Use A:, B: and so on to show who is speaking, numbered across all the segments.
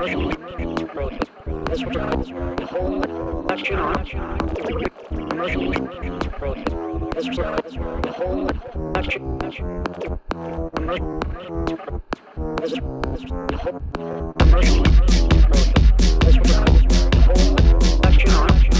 A: commercial growth this whole election on commercial growth this whole election commercial growth this whole election on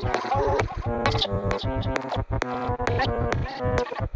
A: Oh, my God.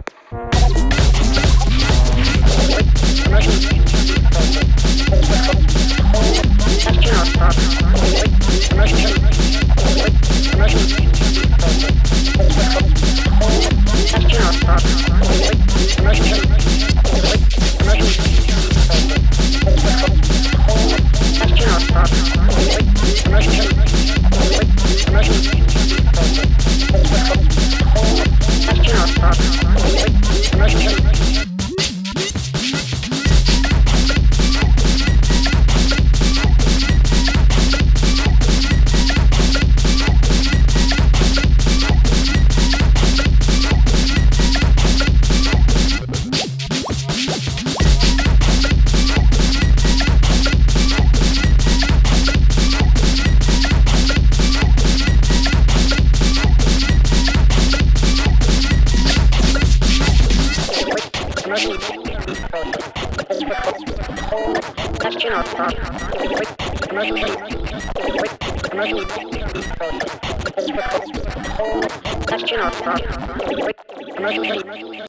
A: Question of